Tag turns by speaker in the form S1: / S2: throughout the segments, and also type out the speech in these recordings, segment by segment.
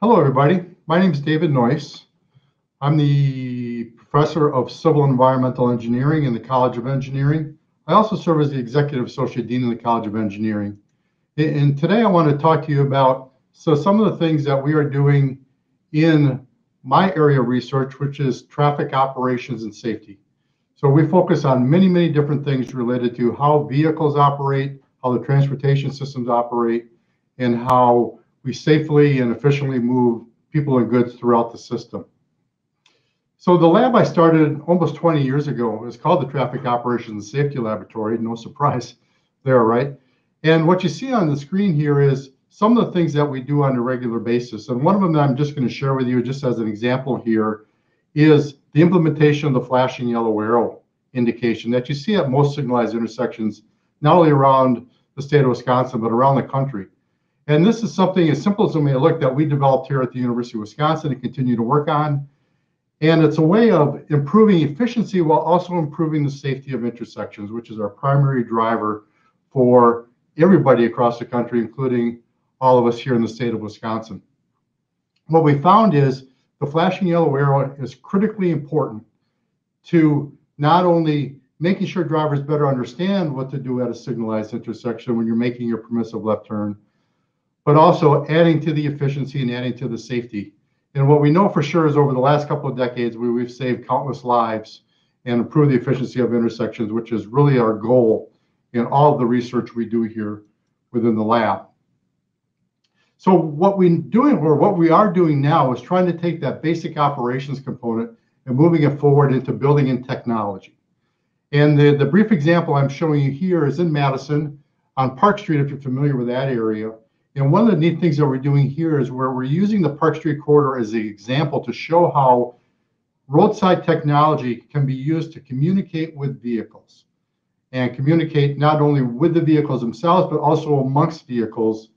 S1: Hello, everybody. My name is David Noyce. I'm the professor of civil environmental engineering in the College of Engineering. I also serve as the executive associate dean in the College of Engineering. And today I want to talk to you about so some of the things that we are doing in my area of research, which is traffic operations and safety. So we focus on many, many different things related to how vehicles operate, how the transportation systems operate, and how we safely and efficiently move people and goods throughout the system. So the lab I started almost 20 years ago is called the Traffic Operations Safety Laboratory. No surprise there, right? And what you see on the screen here is some of the things that we do on a regular basis. And one of them that I'm just going to share with you, just as an example here, is the implementation of the flashing yellow arrow indication that you see at most signalized intersections, not only around the state of Wisconsin, but around the country. And this is something as simple as it may look that we developed here at the University of Wisconsin and continue to work on. And it's a way of improving efficiency while also improving the safety of intersections, which is our primary driver for everybody across the country, including all of us here in the state of Wisconsin. What we found is the flashing yellow arrow is critically important to not only making sure drivers better understand what to do at a signalized intersection when you're making your permissive left turn, but also adding to the efficiency and adding to the safety and what we know for sure is over the last couple of decades, we, we've saved countless lives and improved the efficiency of intersections, which is really our goal in all of the research we do here within the lab. So what we're doing, or what we are doing now, is trying to take that basic operations component and moving it forward into building in technology. And the, the brief example I'm showing you here is in Madison on Park Street, if you're familiar with that area. And one of the neat things that we're doing here is where we're using the Park Street corridor as the example to show how roadside technology can be used to communicate with vehicles and communicate not only with the vehicles themselves, but also amongst vehicles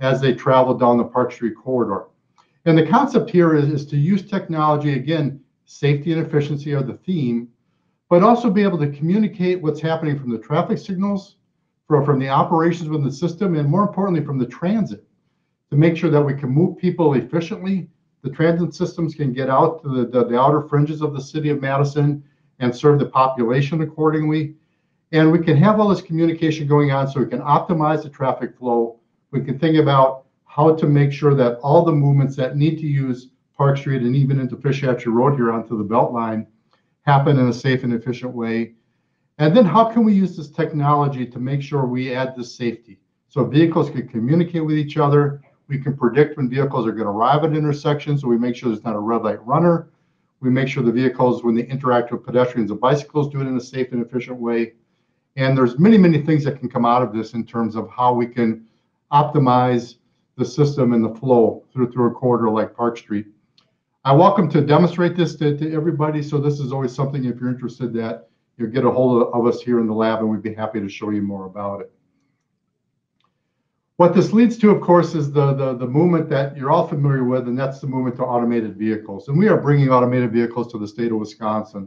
S1: as they travel down the Park Street corridor. And the concept here is, is to use technology, again, safety and efficiency are the theme, but also be able to communicate what's happening from the traffic signals from, the operations within the system, and more importantly, from the transit to make sure that we can move people efficiently. The transit systems can get out to the, the, the outer fringes of the city of Madison and serve the population accordingly. And we can have all this communication going on so we can optimize the traffic flow. We can think about how to make sure that all the movements that need to use Park Street and even into Fish Hatchery Road here onto the Beltline happen in a safe and efficient way and then how can we use this technology to make sure we add the safety? So vehicles can communicate with each other. We can predict when vehicles are going to arrive at intersections, so we make sure there's not a red light runner. We make sure the vehicles, when they interact with pedestrians and bicycles, do it in a safe and efficient way. And there's many, many things that can come out of this in terms of how we can optimize the system and the flow through, through a corridor like Park Street. I welcome to demonstrate this to, to everybody. So this is always something, if you're interested, that you get a hold of us here in the lab and we'd be happy to show you more about it. What this leads to, of course, is the, the, the movement that you're all familiar with, and that's the movement to automated vehicles. And we are bringing automated vehicles to the state of Wisconsin.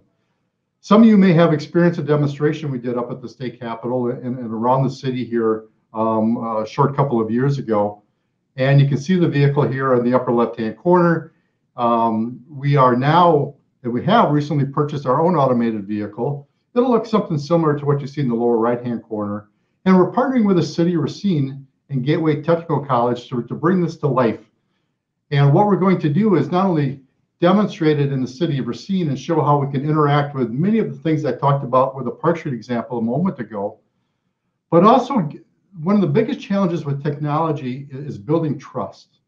S1: Some of you may have experienced a demonstration we did up at the state capitol and, and around the city here um, a short couple of years ago. And you can see the vehicle here in the upper left-hand corner. Um, we are now, and we have recently purchased our own automated vehicle. It'll look something similar to what you see in the lower right-hand corner. And we're partnering with the City of Racine and Gateway Technical College to, to bring this to life. And what we're going to do is not only demonstrate it in the City of Racine and show how we can interact with many of the things I talked about with the Park Street example a moment ago, but also one of the biggest challenges with technology is building trust.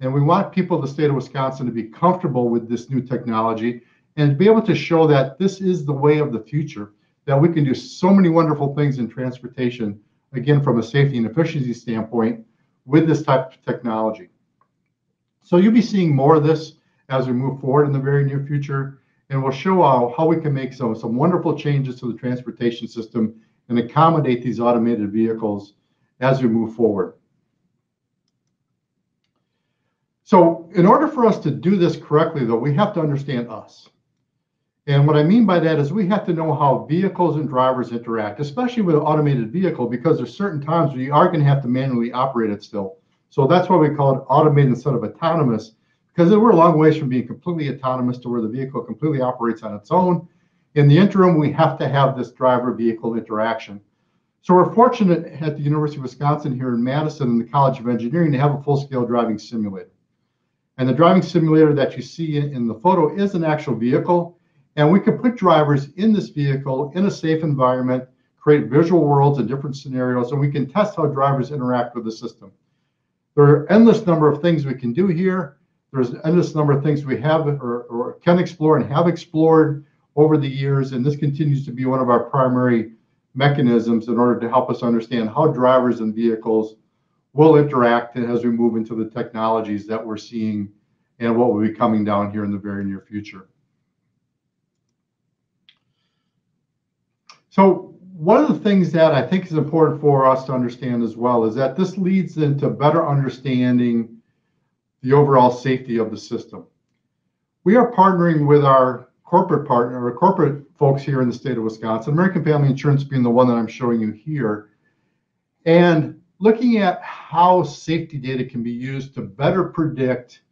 S1: And we want people in the state of Wisconsin to be comfortable with this new technology and be able to show that this is the way of the future, that we can do so many wonderful things in transportation, again, from a safety and efficiency standpoint, with this type of technology. So you'll be seeing more of this as we move forward in the very near future, and we'll show how, how we can make some, some wonderful changes to the transportation system and accommodate these automated vehicles as we move forward. So in order for us to do this correctly, though, we have to understand us. And what I mean by that is we have to know how vehicles and drivers interact, especially with an automated vehicle, because there's certain times where you are going to have to manually operate it still. So that's why we call it automated instead of autonomous, because we're a long ways from being completely autonomous to where the vehicle completely operates on its own. In the interim, we have to have this driver vehicle interaction. So we're fortunate at the University of Wisconsin here in Madison in the College of Engineering to have a full-scale driving simulator. And the driving simulator that you see in the photo is an actual vehicle. And we can put drivers in this vehicle in a safe environment, create visual worlds and different scenarios, and we can test how drivers interact with the system. There are endless number of things we can do here. There's an endless number of things we have or, or can explore and have explored over the years, and this continues to be one of our primary mechanisms in order to help us understand how drivers and vehicles will interact as we move into the technologies that we're seeing and what will be coming down here in the very near future. So one of the things that I think is important for us to understand as well is that this leads into better understanding the overall safety of the system. We are partnering with our corporate partner or corporate folks here in the state of Wisconsin, American Family Insurance being the one that I'm showing you here, and looking at how safety data can be used to better predict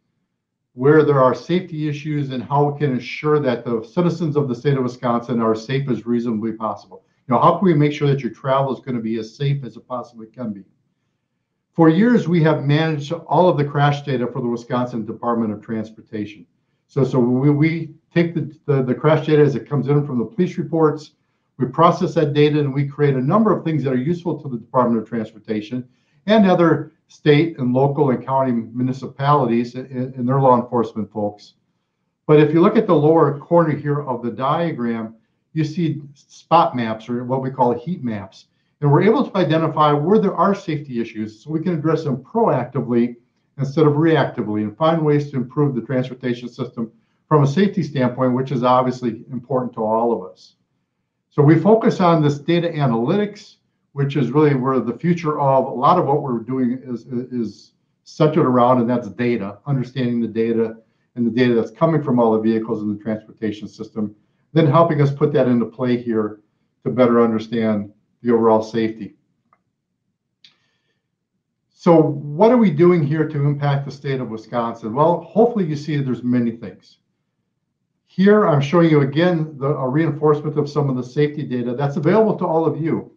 S1: where there are safety issues and how we can ensure that the citizens of the state of Wisconsin are safe as reasonably possible. You know, how can we make sure that your travel is going to be as safe as it possibly can be? For years, we have managed all of the crash data for the Wisconsin Department of Transportation. So, so we, we take the, the, the crash data as it comes in from the police reports, we process that data, and we create a number of things that are useful to the Department of Transportation and other state and local and county municipalities and, their law enforcement folks. But if you look at the lower corner here of the diagram, you see spot maps or what we call heat maps. And we're able to identify where there are safety issues so we can address them proactively instead of reactively and find ways to improve the transportation system from a safety standpoint, which is obviously important to all of us. So we focus on this data analytics, which is really where the future of a lot of what we're doing is, is centered around, and that's data, understanding the data and the data that's coming from all the vehicles in the transportation system, then helping us put that into play here to better understand the overall safety. So what are we doing here to impact the state of Wisconsin? Well, hopefully you see there's many things. Here I'm showing you again the, a reinforcement of some of the safety data that's available to all of you.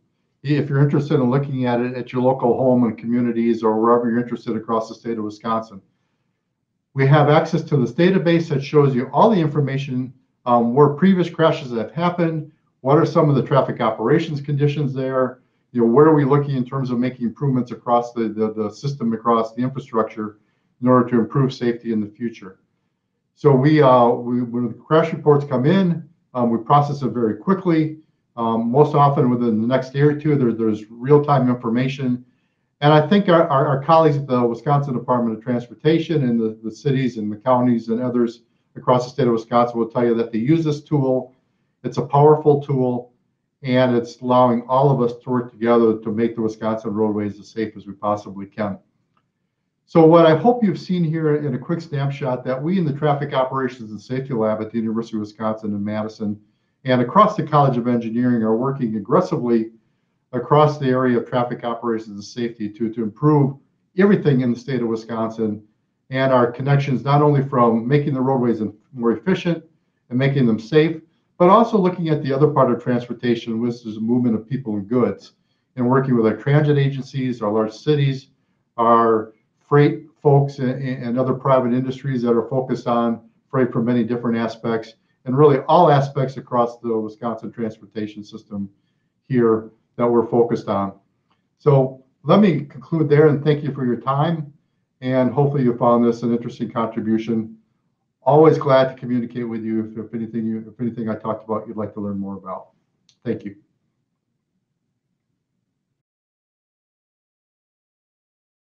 S1: If you're interested in looking at it at your local home and communities or wherever you're interested across the state of Wisconsin. We have access to this database that shows you all the information um, where previous crashes have happened, what are some of the traffic operations conditions there, you know, where are we looking in terms of making improvements across the, the, the system, across the infrastructure in order to improve safety in the future. So we, uh, we when the crash reports come in, um, we process it very quickly. Um, most often within the next day or two, there, there's real-time information. And I think our, our, our, colleagues at the Wisconsin Department of Transportation and the, the cities and the counties and others across the state of Wisconsin will tell you that they use this tool. It's a powerful tool and it's allowing all of us to work together to make the Wisconsin roadways as safe as we possibly can. So what I hope you've seen here in a quick snapshot that we in the Traffic Operations and Safety Lab at the University of Wisconsin in Madison and across the College of Engineering are working aggressively across the area of traffic operations and safety to, to improve everything in the state of Wisconsin and our connections not only from making the roadways more efficient and making them safe, but also looking at the other part of transportation, which is the movement of people and goods, and working with our transit agencies, our large cities, our freight folks, and, and other private industries that are focused on freight from many different aspects, and really all aspects across the Wisconsin transportation system here that we're focused on. So let me conclude there and thank you for your time. And hopefully you found this an interesting contribution always glad to communicate with you if, if anything you if anything I talked about you'd like to learn more about. Thank you.